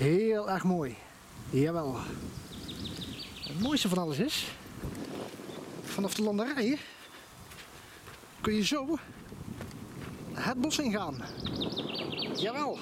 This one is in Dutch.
Heel erg mooi. Jawel. Het mooiste van alles is, vanaf de landerij kun je zo het bos ingaan. Jawel.